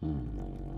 Hmm.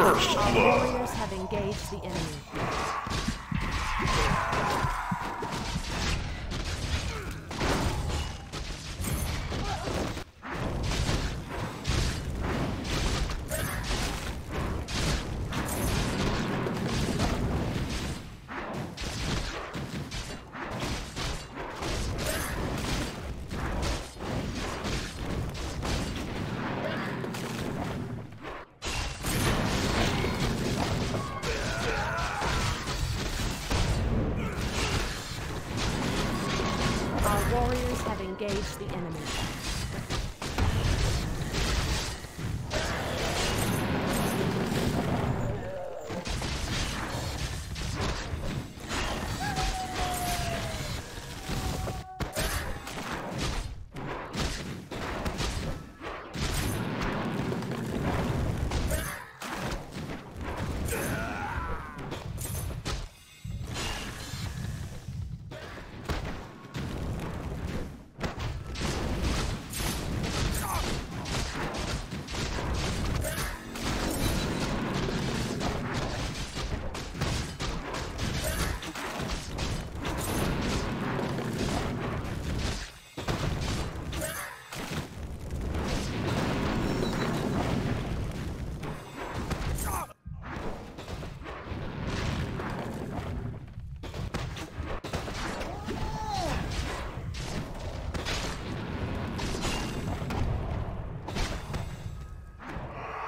First blood. warriors have engaged the enemy.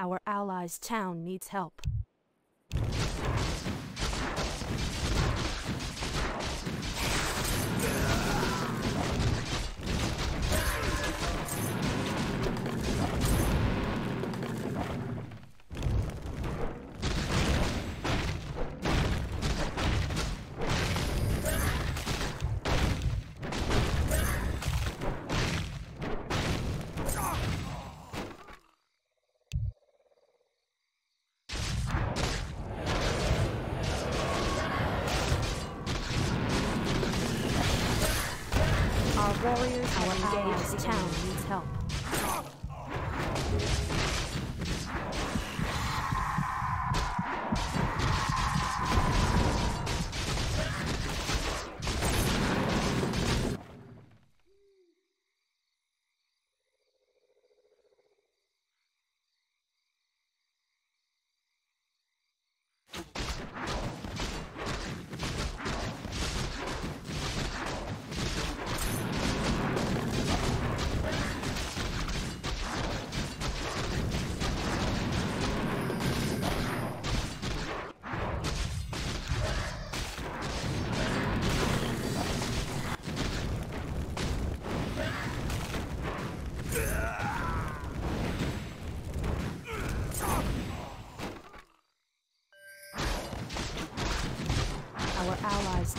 Our allies' town needs help.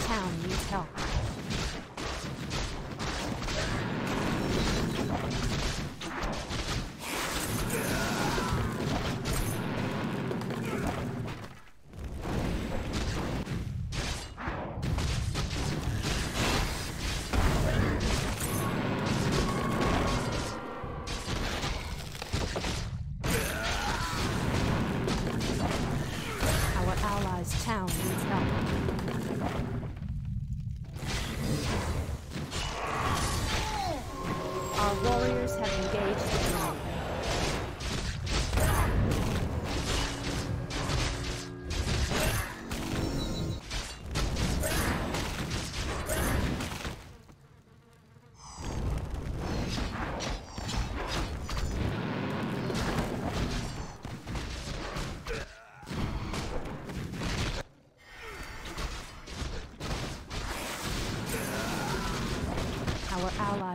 town needs help.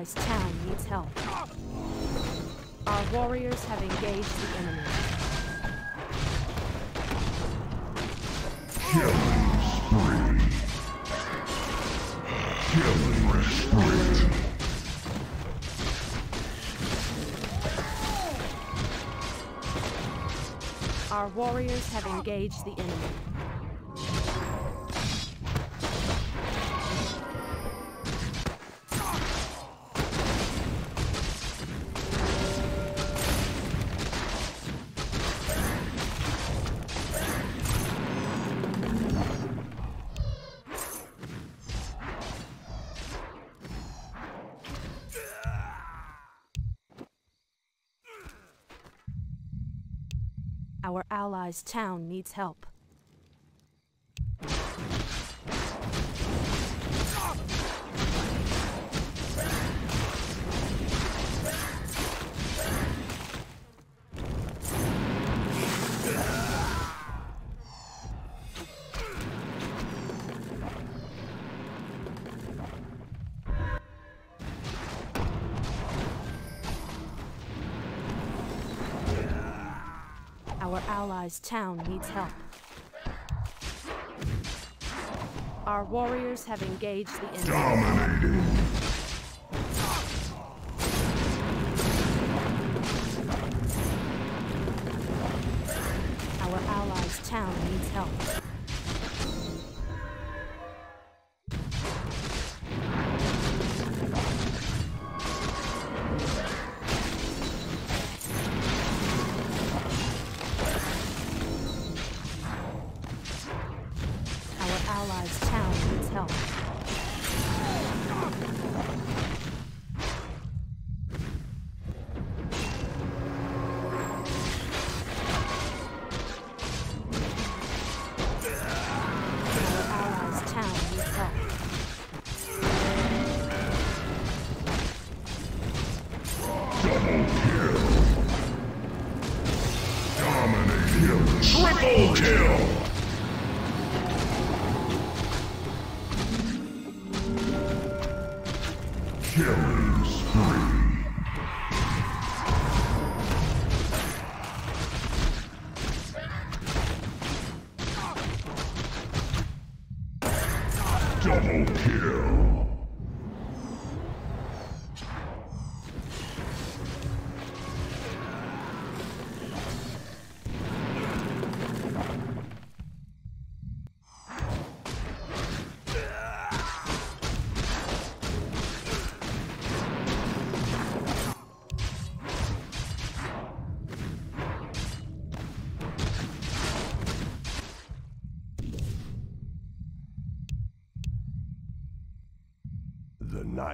Allies' town needs help. Our warriors have engaged the enemy. Killing spree. Killing spree. Our warriors have engaged the enemy. Our allies' town needs help. Town needs help. Our warriors have engaged the enemy. Dominating. Triple kill.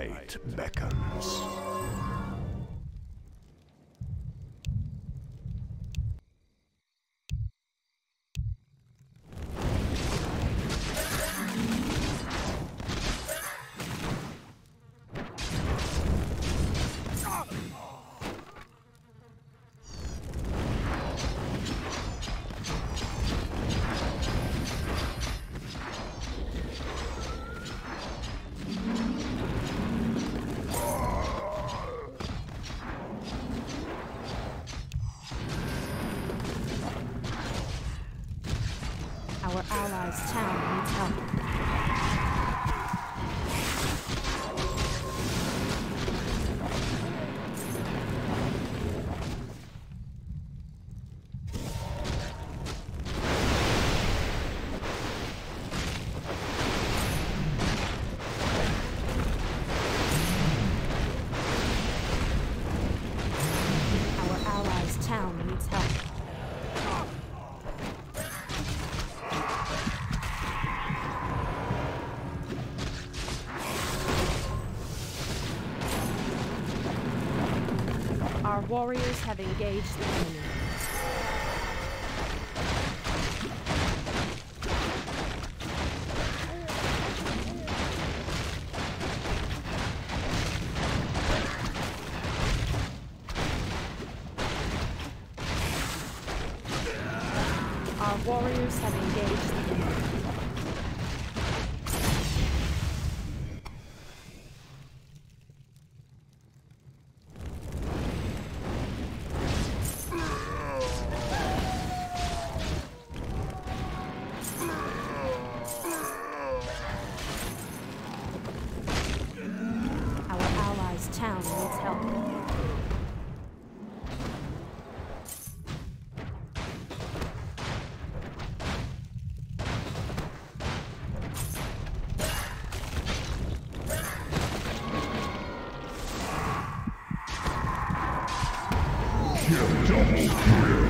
Night Allies' town warriors have engaged the enemy. Double kill.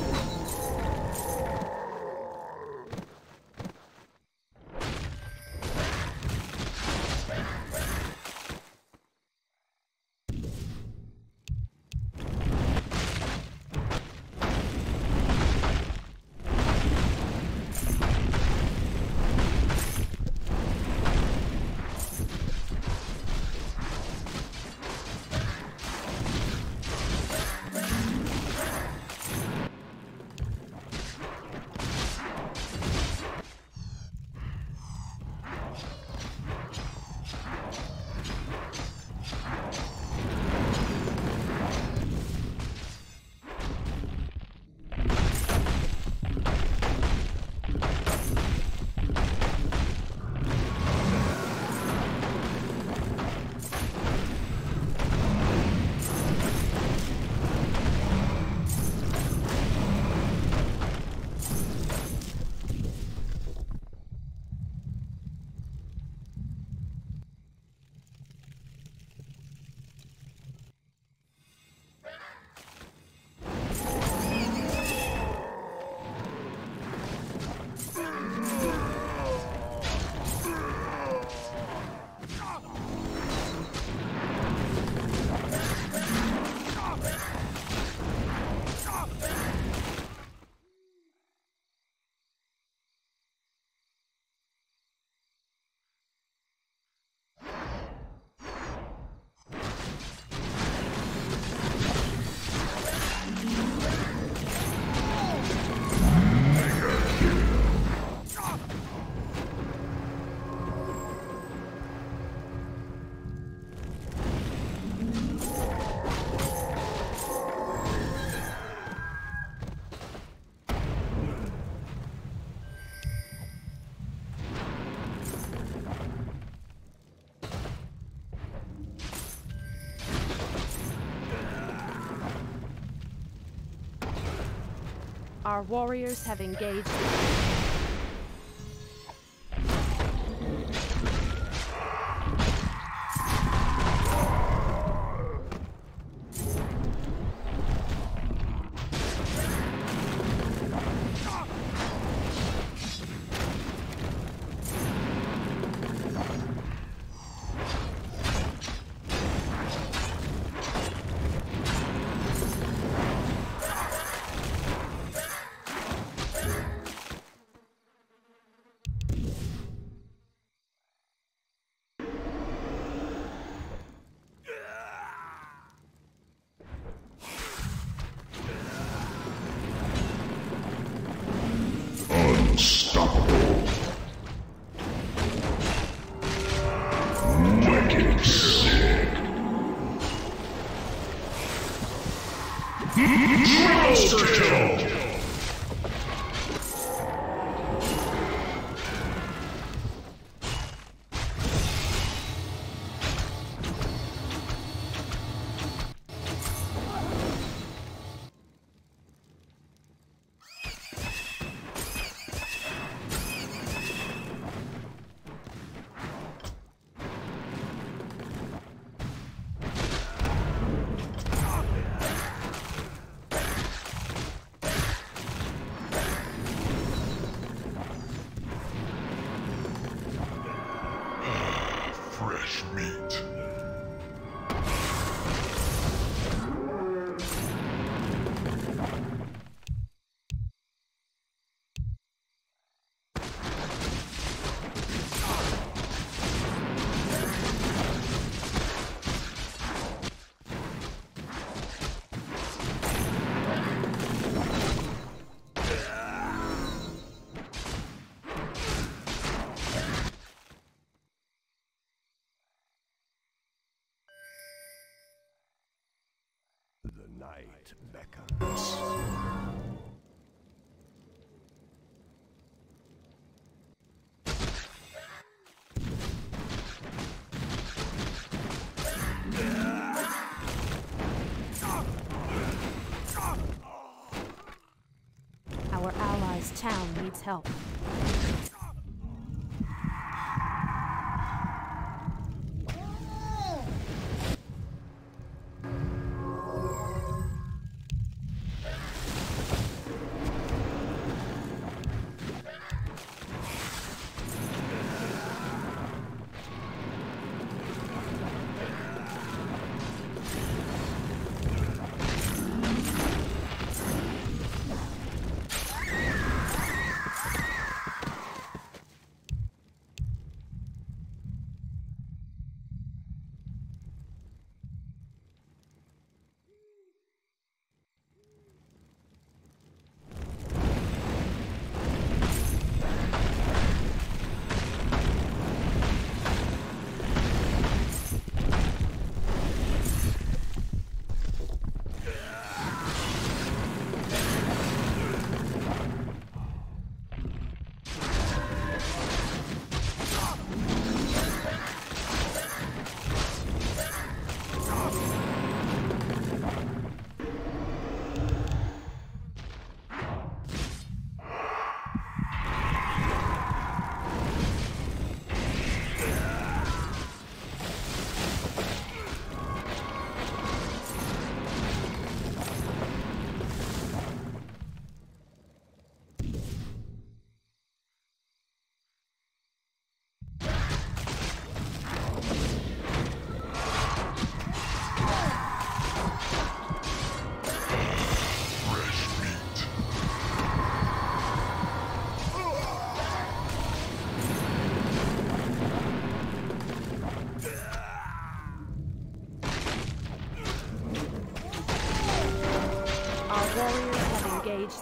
Our warriors have engaged night beckons. Our allies' town needs help.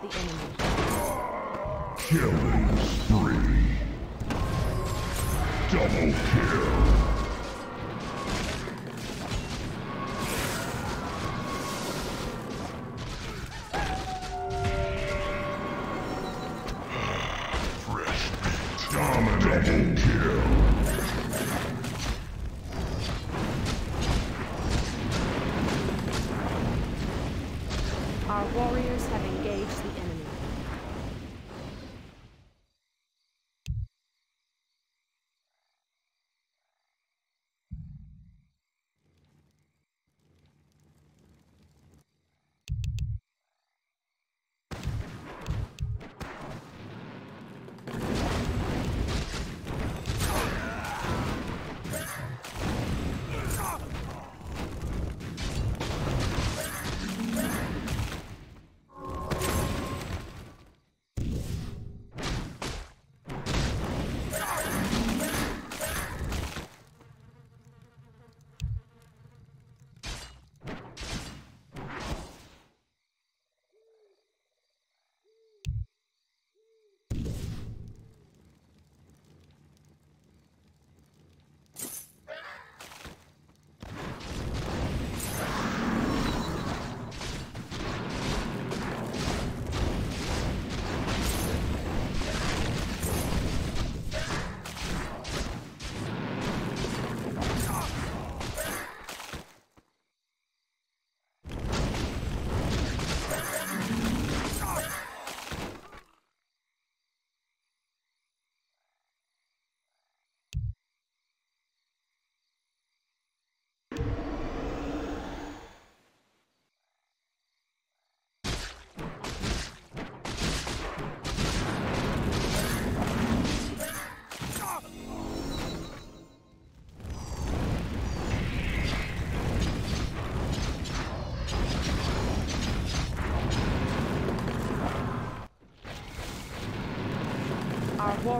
The enemy.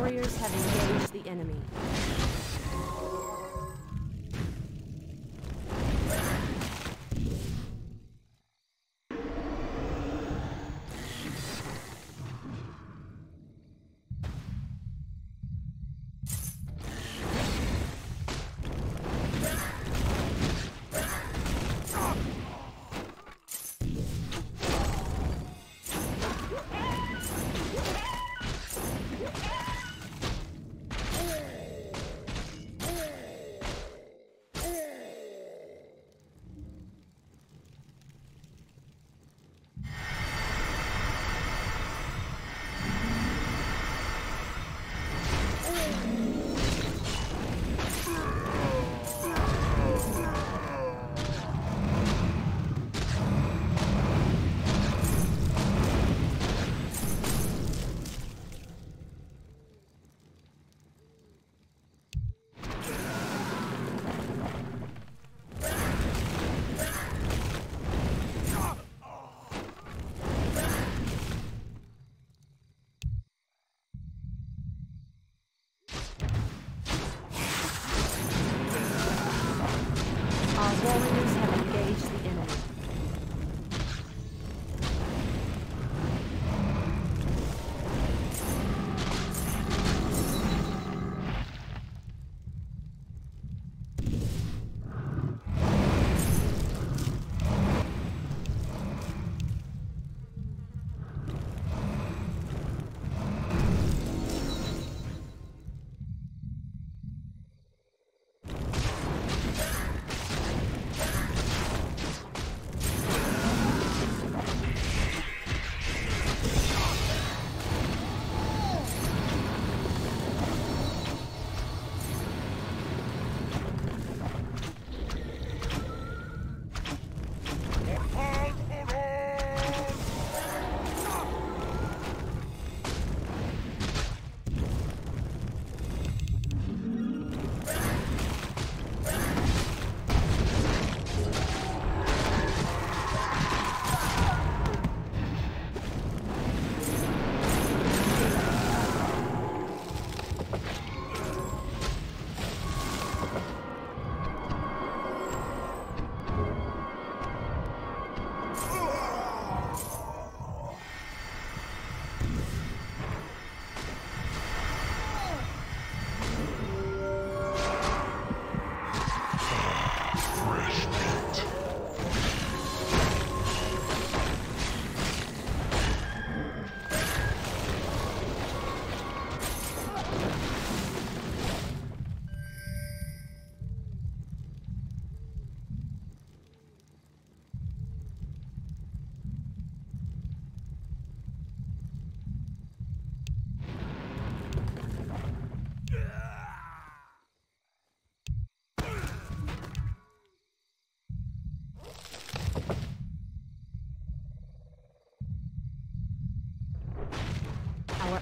Warriors have engaged the enemy.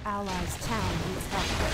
Allies' town.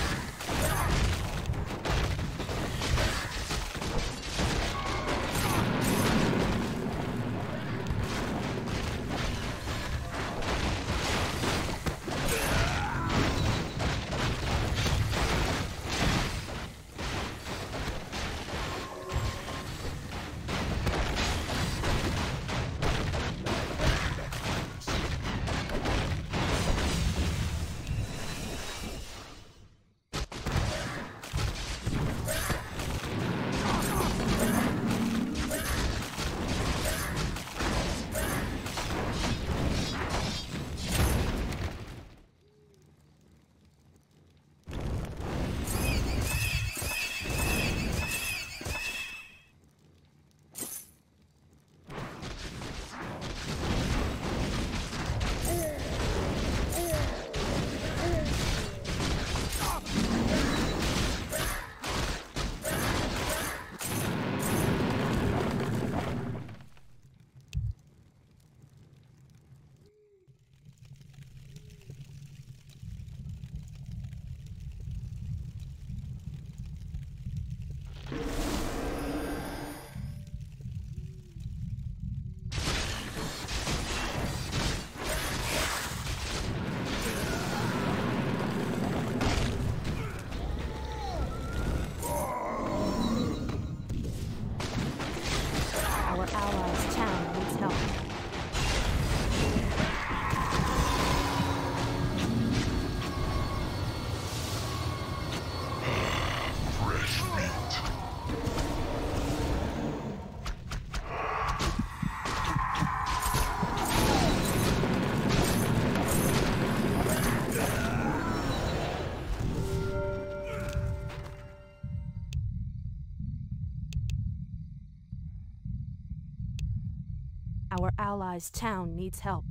Allies' town needs help.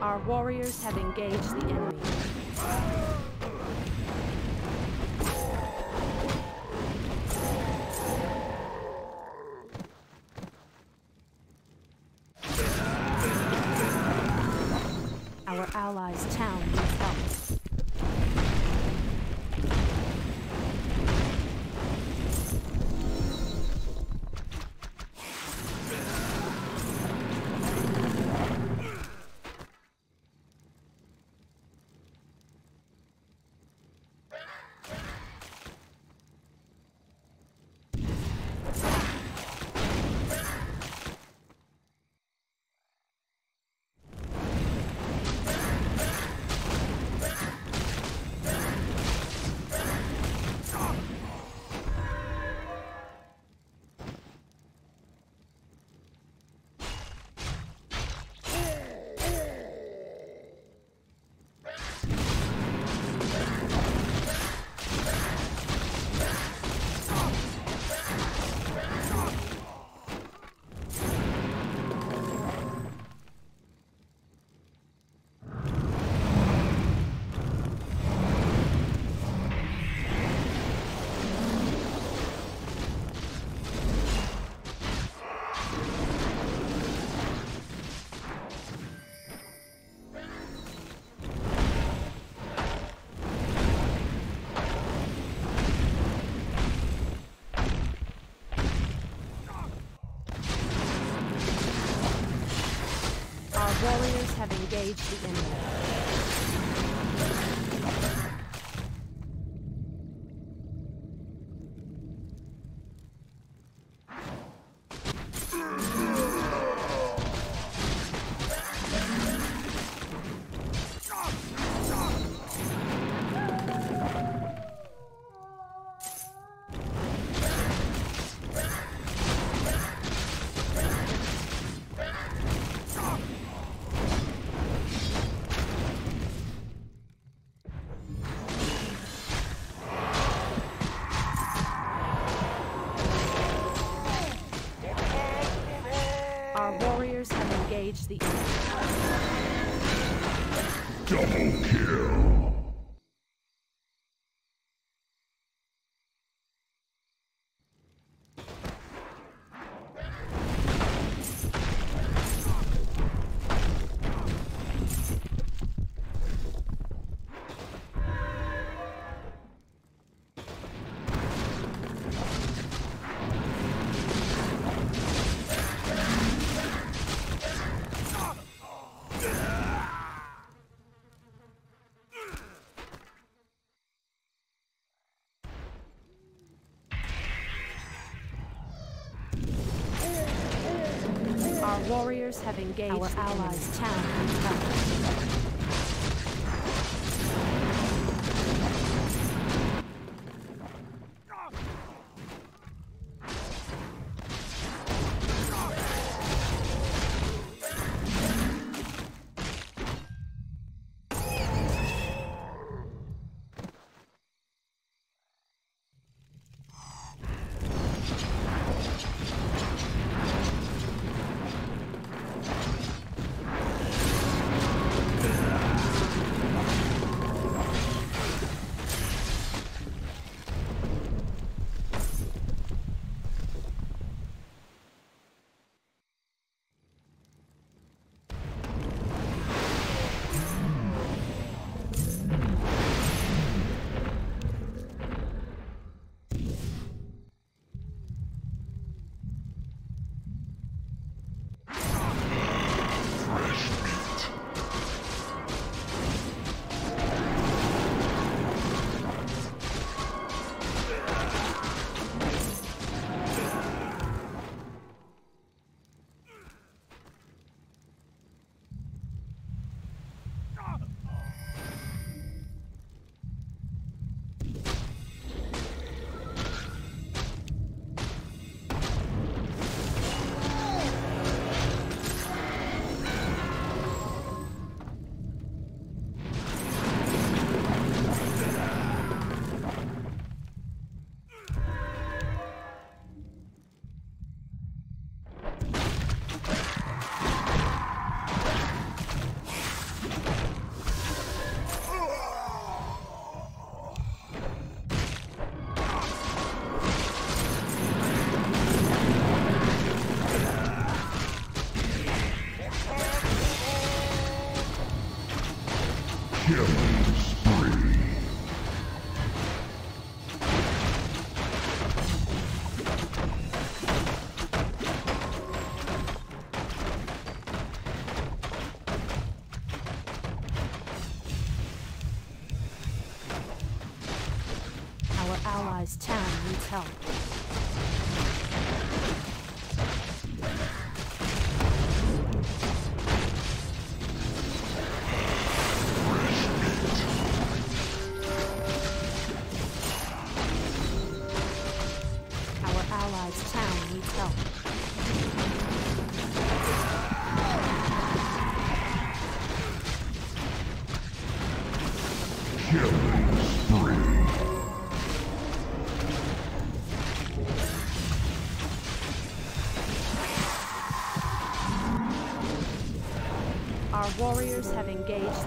Our warriors have engaged the enemy. Have engaged the enemy. Our warriors have engaged our allies' town help. Our warriors have engaged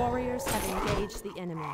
warriors have engaged the enemy.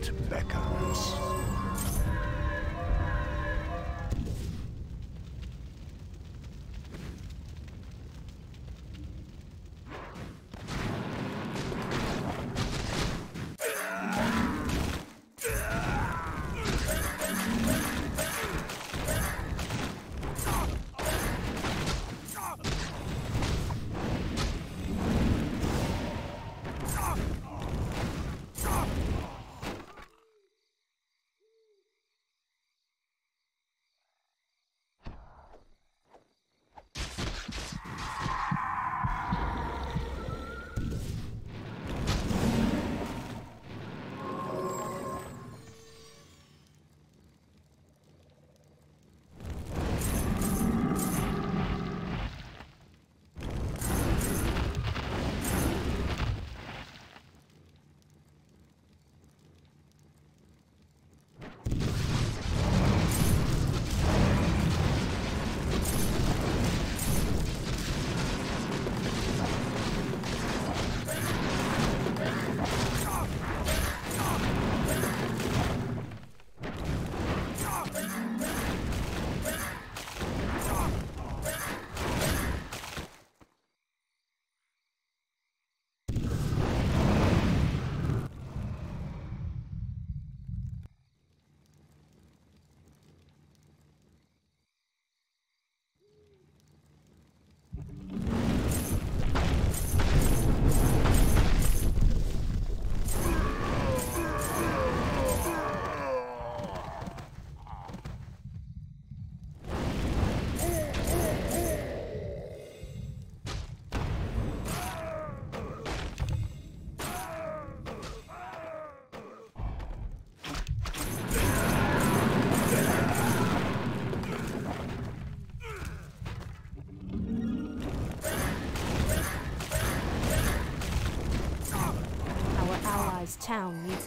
Night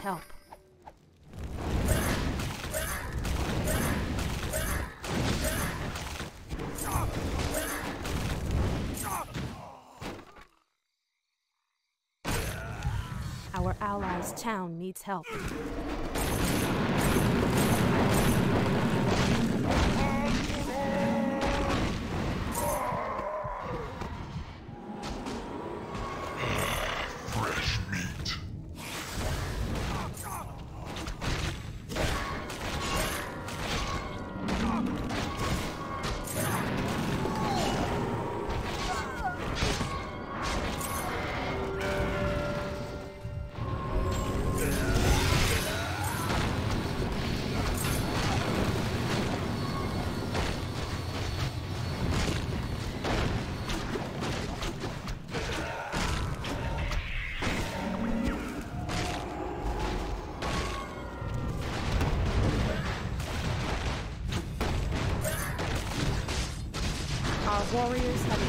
help. Our allies' town needs help. Warriors have